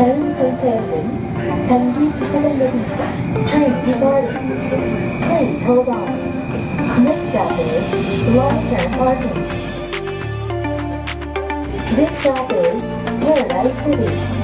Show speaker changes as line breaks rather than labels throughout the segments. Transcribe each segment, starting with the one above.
다음 정차역은 장기 주차장역입니다. Train departing. Please hold on. Next stop is long-term parking. This stop is Paradise City.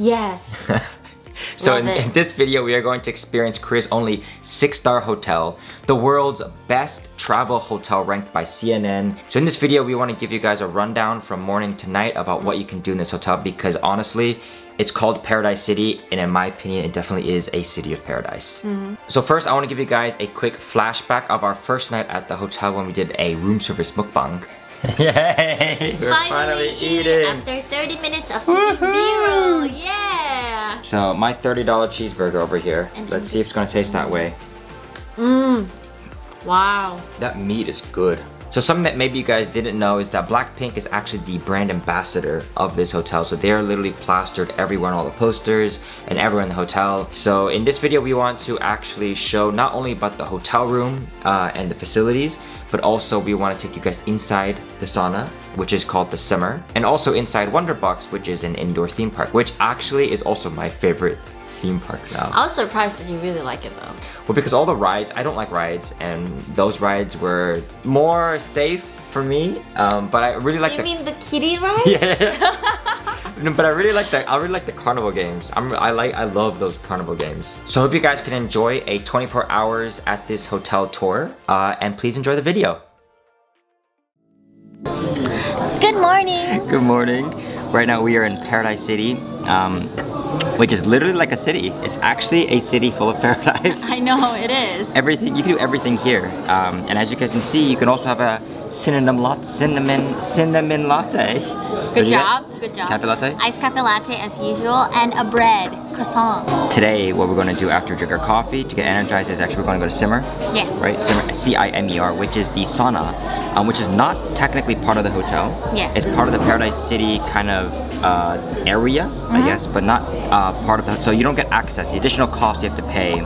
Yes.
So in, in this video, we are going to experience Korea's only six-star hotel, the world's best travel hotel ranked by CNN. So in this video, we want to give you guys a rundown from morning to night about what you can do in this hotel because honestly, it's called Paradise City and in my opinion, it definitely is a city of paradise.
Mm-hmm.
So first, I want to give you guys a quick flashback of our first night at the hotel when we did a room service mukbang. Yay! We're finally, eating!
after 30 minutes of taking B-roll. Yeah.
So my $30 cheeseburger over here.
And
Let's see if it's gonna taste that way.
Mmm. Wow.
That meat is good. So something that maybe you guys didn't know is that Blackpink is actually the brand ambassador of this hotel. So they're literally plastered everywhere on all the posters and everywhere in the hotel. So in this video, we want to actually show not only about the hotel room uh, and the facilities, but also we want to take you guys inside the sauna, which is called the Cimer, and also inside Wonderbox, which is an indoor theme park, which actually is also my favorite theme park now.
I was surprised that you really like it though.
Well, because all the rides, I don't like rides, and those rides were more safe for me. Um, but I really like
you
the
mean the kitty ride?
yeah. no, but I really like the I really like the carnival games. I'm I like I love those carnival games. So I hope you guys can enjoy a 24 hours at this hotel tour, uh, and please enjoy the video.
Good morning.
Good morning. Right now we are in Paradise City, um, which is literally like a city. It's actually a city full of paradise.
I know it is.
everything you can do everything here um, and as you guys can see you can also have a cinnamon latte cinnamon cinnamon latte
Good
you get?
job. Good job.
Cafe latte?
Iced cafe latte as usual and a bread croissant.
today what we're going to do after we drink our coffee to get energized is actually we're going to go to Cimer
Yes.
right Cimer c-i-m-e-r which is the sauna um, which is not technically part of the hotel
Yes.
it's part of the paradise city kind of uh, area
Mm-hmm.
i guess but not uh, part of the so you don't get access the additional cost you have to pay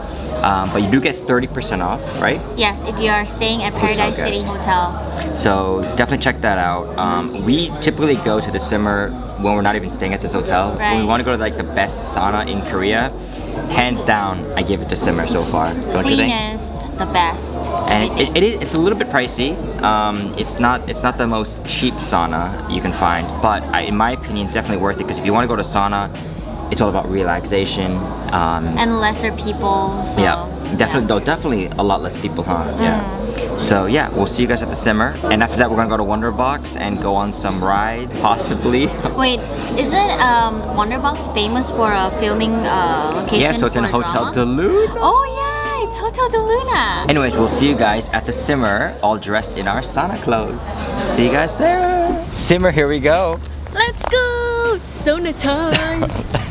um, but you do get 30% off right
Yes, if you are staying at Paradise City
guest.
Hotel.
So definitely check that out. Um, we typically go to the Cimer when we're not even staying at this hotel. Right. When we want to go to like the best sauna in Korea, hands down, I give it to Cimer so far. Don't you think?
Cleanest, the best.
And it,
everything.
it is it's a little bit pricey. Um, it's not it's not the most cheap sauna you can find, but I, in my opinion, definitely worth it because if you want to go to sauna, it's all about relaxation. Um,
and lesser people. So,
yeah, definitely, though, definitely a lot less people, huh? Yeah.
Mm.
So yeah, we'll see you guys at the Cimer, and after that, we're gonna go to Wonderbox and go on some ride, possibly.
Wait, isn't um, Wonderbox famous for a filming uh, location?
yeah, so it's in Hotel
drama?
Del Luna.
Oh yeah, it's Hotel Del Luna.
Anyways, we'll see you guys at the Cimer, all dressed in our sauna clothes. See you guys there. Cimer, here we go.
Let's go! Sauna time!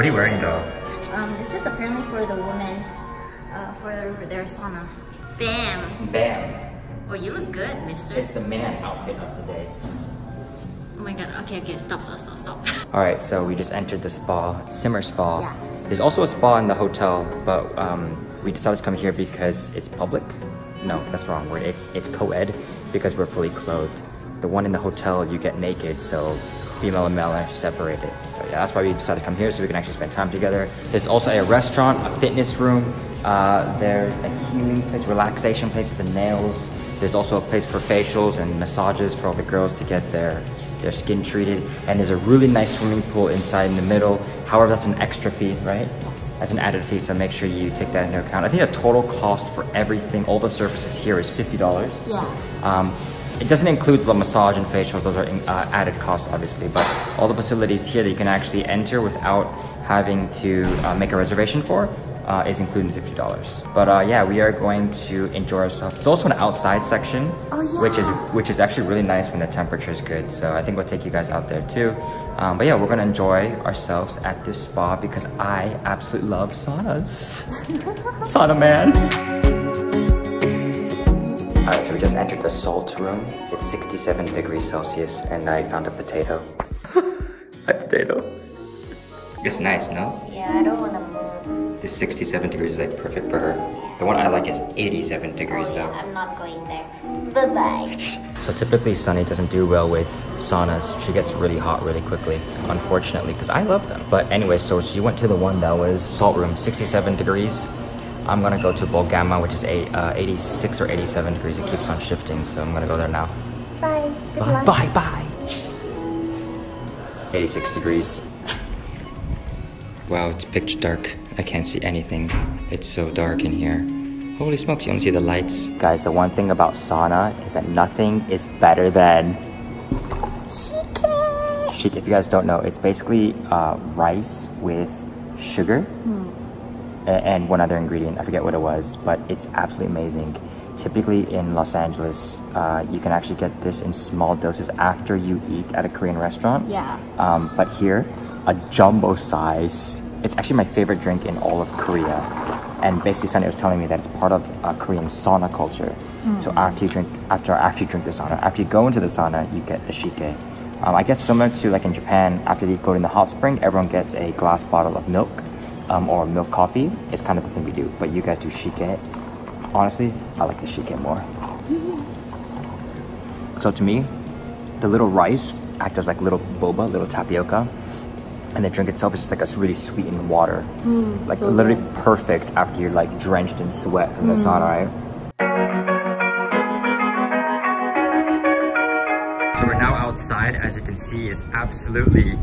What are you wearing though?
Um, this is apparently for the women, uh, for their sauna. Bam!
Bam.
Oh, you look good, mister.
It's the man outfit of the day.
Oh my god, okay, okay, stop, stop, stop, stop.
All right, so we just entered the spa, Cimer Spa.
Yeah.
There's also a spa in the hotel, but um, we decided to come here because it's public. No, that's wrong. We're, it's it's co-ed because we're fully clothed. The one in the hotel, you get naked, so female and male are separated. So yeah, that's why we decided to come here so we can actually spend time together. There's also a restaurant, a fitness room. Uh, there's a healing place, relaxation places, and nails. There's also a place for facials and massages for all the girls to get their their skin treated. And there's a really nice swimming pool inside in the middle. However, that's an extra fee, right? That's an added fee, so make sure you take that into account. I think the total cost for everything, all the services here is $50.
Yeah.
Um, it doesn't include the massage and facials, those are in, uh, added costs obviously, but all the facilities here that you can actually enter without having to uh, make a reservation for uh, is included in $50. But uh, yeah, we are going to enjoy ourselves. There's also an outside section,
Oh, yeah.
which is which is actually really nice when the temperature is good. So I think we'll take you guys out there too. Um, but yeah, we're gonna enjoy ourselves at this spa because I absolutely love saunas. Sauna man. Alright, so we just entered the salt room. It's 67 degrees Celsius and I found a potato. Hi potato. It's nice, no?
Yeah, I don't want to move.
This 67 degrees is like perfect for her. The one I like is 87 degrees
Oh, yeah,
though.
I'm not going there. Bye-bye.
So typically Sunny doesn't do well with saunas. She gets really hot really quickly, unfortunately, because I love them. But anyway, so she went to the one that was salt room, 67 degrees. I'm gonna go to Bulgama, which is a, uh, 86 or 87 degrees. It keeps on shifting, so I'm gonna go there now.
Bye. Good
Bye,
luck.
bye, bye. 86 degrees. Wow, it's pitch dark. I can't see anything. It's so dark in here. Holy smokes, you only see the lights. Guys, the one thing about sauna is that nothing is better than sikhye. If you guys don't know, it's basically uh, rice with sugar and one other ingredient. I forget what it was, but it's absolutely amazing. Typically in Los Angeles, uh, you can actually get this in small doses after you eat at a Korean restaurant.
Yeah.
Um, but here, a jumbo size. It's actually my favorite drink in all of Korea. And basically, Sunny was telling me that it's part of uh, Korean sauna culture. So after you drink, after after you drink the sauna, after you go into the sauna, you get the sikhye. Um, I guess similar to like in Japan, after you go in the hot spring, everyone gets a glass bottle of milk um, or milk coffee. It's kind of the thing we do. But you guys do sikhye. Honestly, I like the sikhye more. So to me, the little rice act as like little boba, little tapioca, and the drink itself is just like a really sweetened water, like literally perfect after you're like drenched in sweat from the sauna, right? So we're now outside. As you can see, it's absolutely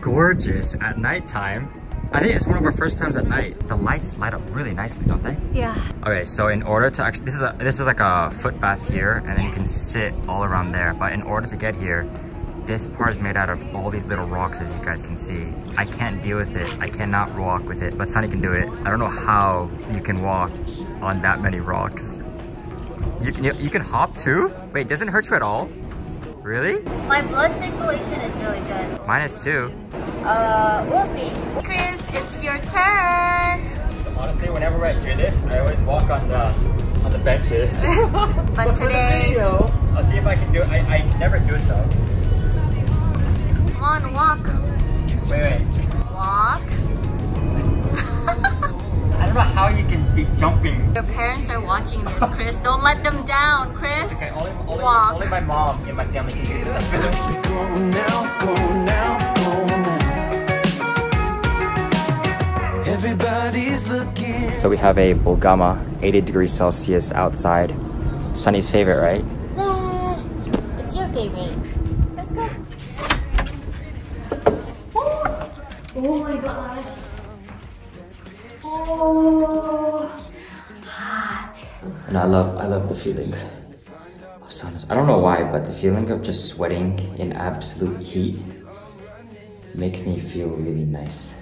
gorgeous at nighttime. I think it's one of our first times at night. The lights light up really nicely, don't they?
Yeah.
Okay, so in order to actually, this is a this is like a foot bath here, and then you can sit all around there. But in order to get here, this part is made out of all these little rocks, as you guys can see. I can't deal with it. I cannot walk with it, but Sunny can do it. I don't know how you can walk on that many rocks. You can you, you can hop too? Wait, doesn't hurt you at all? Really?
My blood circulation is really good.
Mine is too.
Uh, we'll see. Chris, it's your turn.
Honestly, whenever I do this, I always walk on the on the benches.
But today,
I'll see if I can do it. I, I never do it though.
come on, walk,
Wait, wait.
walk.
I don't know how you can be jumping.
Your parents are watching this, Chris. Don't let them down, Chris.
Okay, only, only,
Walk.
only my mom and my family can do this.
Go now, go now, go now. Everybody's looking.
So we have a Bulgama, 80 degrees Celsius outside. Sunny's favorite, right?
Yeah. It's your favorite. Let's go. Oh my gosh. Hot.
And I love, I love the feeling of saunas. I don't know why, but the feeling of just sweating in absolute heat makes me feel really nice.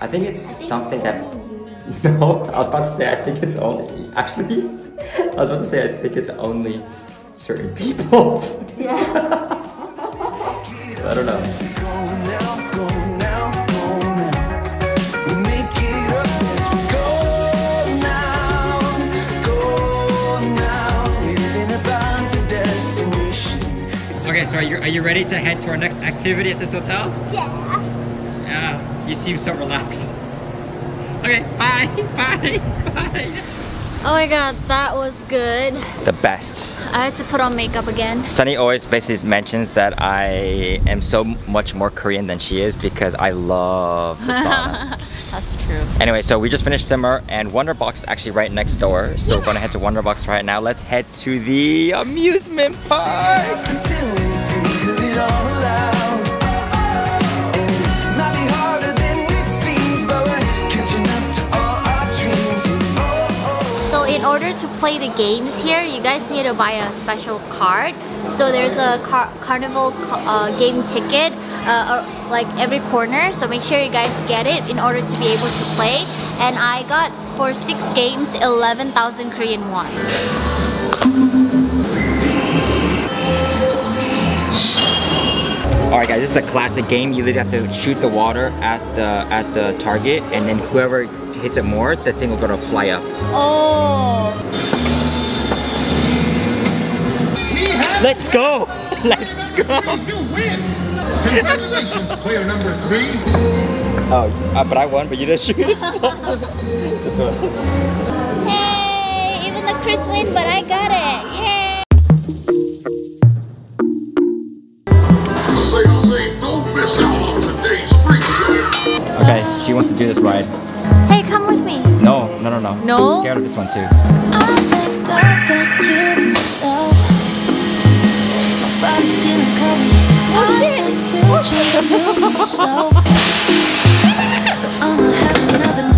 I think it's something that. No, I was about to say I think it's only. Actually, I was about to say I think it's only certain people.
Yeah.
I don't know. So are you are you ready to head to our next activity at this hotel?
Yeah.
Yeah, you seem so relaxed. Okay, bye, bye, bye.
Oh my god, that was good.
The best.
I had to put on makeup again.
Sunny always basically mentions that I am so much more Korean than she is because I love the sauna.
That's true.
anyway, so we just finished Cimer and Wonderbox is actually right next door. So we're gonna head to Wonderbox right now. Let's head to the amusement park.
To all our dreams.
So in order to play the games here, you guys need to buy a special card. So there's a car carnival ca- uh, game ticket uh, uh, like every corner. So make sure you guys get it in order to be able to play. And I got for six games 11,000 Korean won.
All right, guys, this is a classic game. You literally have to shoot the water at the at the target, and then whoever hits it more, the thing will go to fly up.
Oh.
Let's go! Let's go!
You win! Congratulations, player number three.
Oh, uh, but I won, but you didn't shoot this one.
Hey, even though Chris win, but I got it. Yay!
Do this ride.
Hey, come with me.
No, no, no, no.
No?
I'm scared of this one too.
I make the bed to myself. Nobody stealing covers. I like to drink to myself. So I'ma have another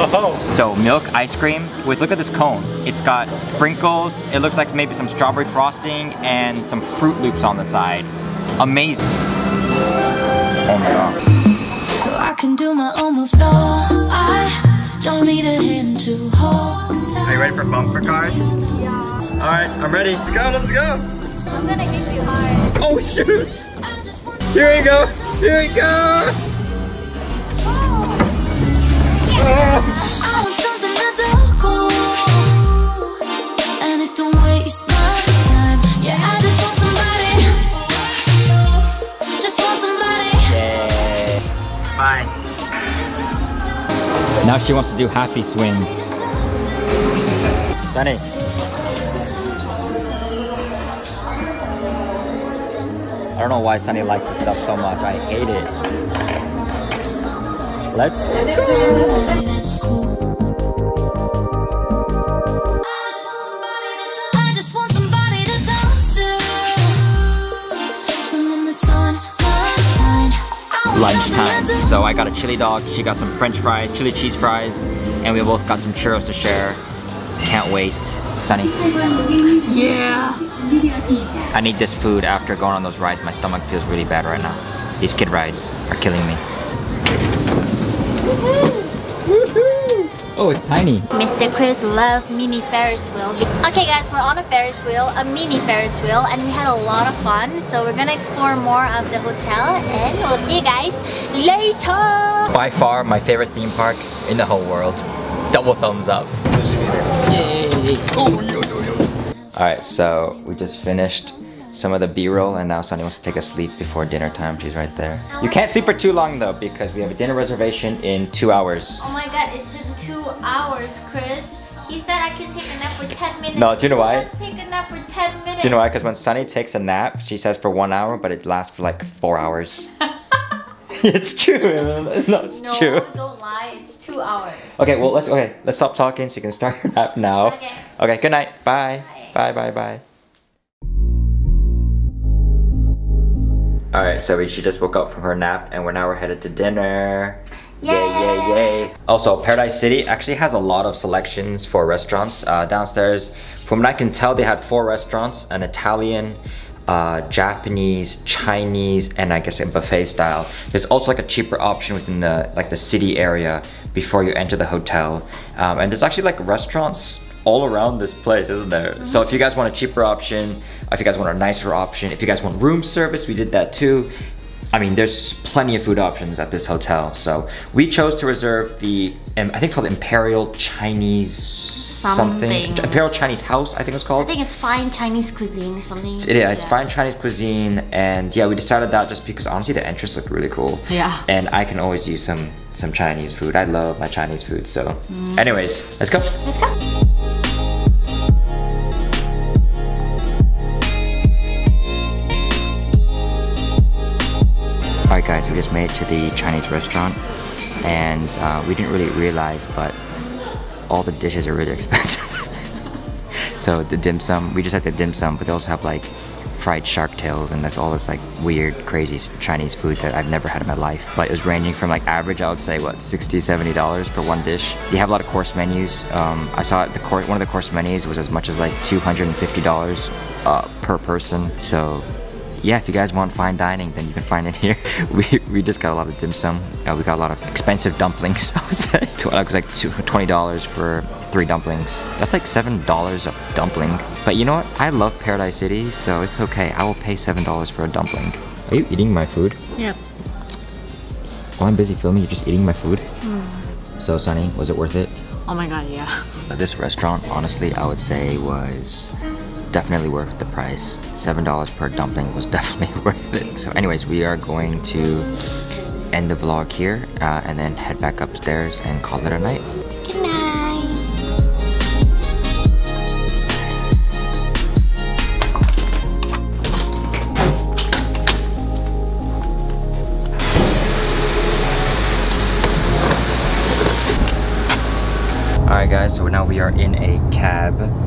So milk ice cream with look at this cone. It's got sprinkles. It looks like maybe some strawberry frosting and some Froot Loops on the side. Amazing. Oh my god.
So I can do my own moves. No, I don't need a hand to hold.
Are you ready for bumper cars? Yeah. All right, I'm ready. Let's go. Let's go.
I'm gonna give you hard.
Oh shoot!
I just want
Here we go. Here we go.
I want
Now she wants to do happy swing. Sunny. I don't know why Sunny likes this stuff so much. I hate it. Let's lunchtime. So I got a chili dog, she got some french fries, chili cheese fries, and we both got some churros to share. Can't wait. Sunny.
Yeah.
I need this food after going on those rides. My stomach feels really bad right now. These kid rides are killing me. Oh, it's tiny.
Mr. Chris loved mini Ferris wheel. Okay guys, we're on a Ferris wheel, a mini Ferris wheel, and we had a lot of fun. So we're gonna explore more of the hotel and we'll see you guys later.
By far my favorite theme park in the whole world. Double thumbs up. Yay! Oh, yo, yo, yo. Alright, so we just finished some of the B-roll and now Sunny wants to take a sleep before dinner time. She's right there. You can't sleep for too long though because we have a dinner reservation in two hours.
Oh my god, it's in two hours, Chris. He said I can take a nap for 10 minutes.
No, do you know why?
Let's take a nap for 10 minutes.
Do you know why? Because when Sunny takes a nap, she says for one hour, but it lasts for like four hours. it's true. No, it's
No,
true.
don't lie. It's two hours.
Okay, well let's okay. Let's stop talking so you can start your nap now.
Okay.
Okay. Good night. Bye. Bye. Bye. Bye. All right. So we, she just woke up from her nap, and we're now we're headed to dinner. Yay, yay, yay. Also, Paradise City actually has a lot of selections for restaurants. Uh, downstairs, from what I can tell, they had four restaurants, an Italian, uh, Japanese, Chinese, and I guess a buffet style. There's also like a cheaper option within the like the city area before you enter the hotel. Um, and there's actually like restaurants all around this place, isn't there? So if you guys want a cheaper option, if you guys want a nicer option, if you guys want room service, we did that too. I mean, there's plenty of food options at this hotel. So we chose to reserve the, um, I think it's called Imperial Chinese something.
Something.
Imperial Chinese House, I think it's called.
I think it's fine Chinese cuisine or something.
It is. It's fine Chinese cuisine, and yeah, we decided that just because honestly the entrance looked really cool.
Yeah.
And I can always use some some Chinese food. I love my Chinese food. So,
Mm.
anyways, let's go.
Let's go.
All right, guys, we just made it to the Chinese restaurant, and uh, we didn't really realize, but all the dishes are really expensive. so the dim sum, we just had the dim sum, but they also have like fried shark tails, and that's all this like weird, crazy Chinese food that I've never had in my life. But it was ranging from like average, I would say, what 60 70 dollars for one dish. They have a lot of course menus. Um, I saw the course, one of the course menus was as much as like 250 dollars uh, per person. So yeah, if you guys want fine dining, then you can find it here. We, we just got a lot of dim sum. Uh, we got a lot of expensive dumplings, I would say. It was like $20 for three dumplings. That's like $7 a dumpling. But you know what? I love Paradise City, so it's okay. I will pay $7 for a dumpling. Are you eating my food?
Yep.
While I'm busy filming, you're just eating my food? So, Sunny, was it worth it?
Oh my god, yeah.
This restaurant, honestly, I would say was definitely worth the price. $7 per dumpling was definitely worth it. So anyways, we are going to end the vlog here uh, and then head back upstairs and call it a night.
Good night.
Alright guys, so now we are in a cab.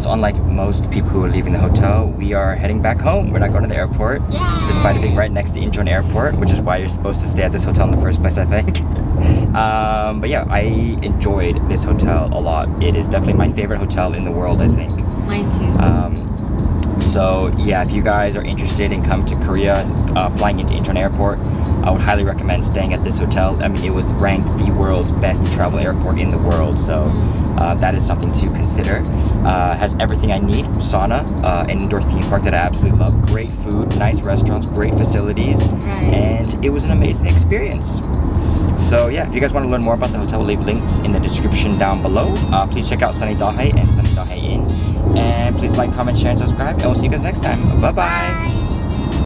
So unlike most people who are leaving the hotel, we are heading back home. We're not going to the airport.
Yay!
Despite it being right next to Incheon Airport, which is why you're supposed to stay at this hotel in the first place, I think. um, but yeah, I enjoyed this hotel a lot. It is definitely my favorite hotel in the world, I think.
Mine too.
Um, so yeah, if you guys are interested in coming to Korea, uh, flying into Incheon Airport, I would highly recommend staying at this hotel. I mean, it was ranked the world's best travel airport in the world, so uh, that is something to consider. Uh, has everything I need: sauna, uh, an indoor theme park that I absolutely love, great food, nice restaurants, great facilities,
Right.
and it was an amazing experience. So yeah, if you guys want to learn more about the hotel, we'll leave links in the description down below. Uh, please check out Sunny Dahye and Sunny Dahye IN. And please like, comment, share, and subscribe. And we'll see you guys next time. Bye-bye.